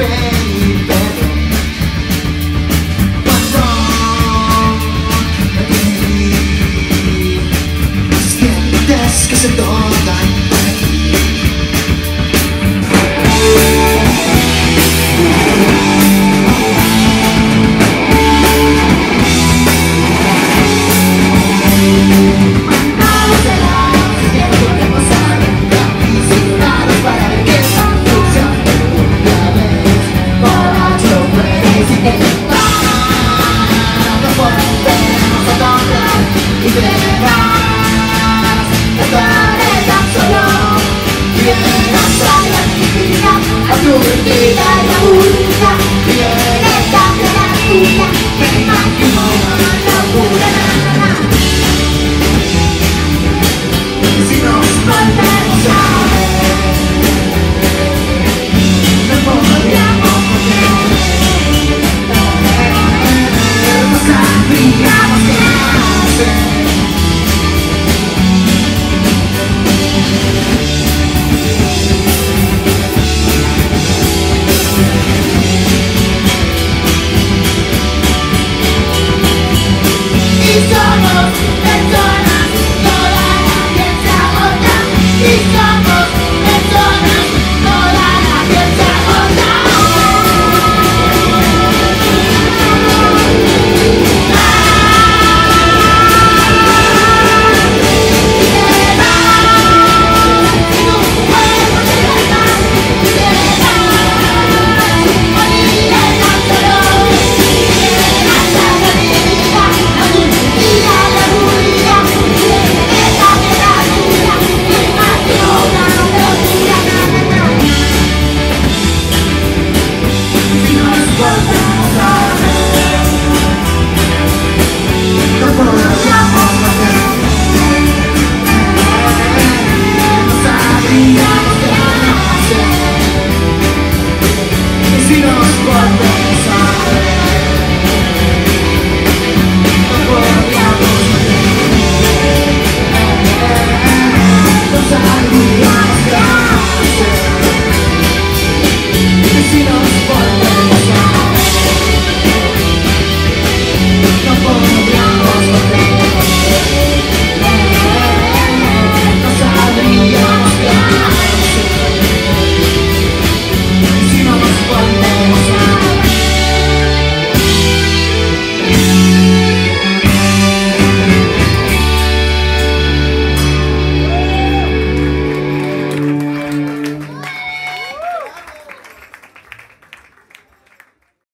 bem, bem. Keep it in Si no importa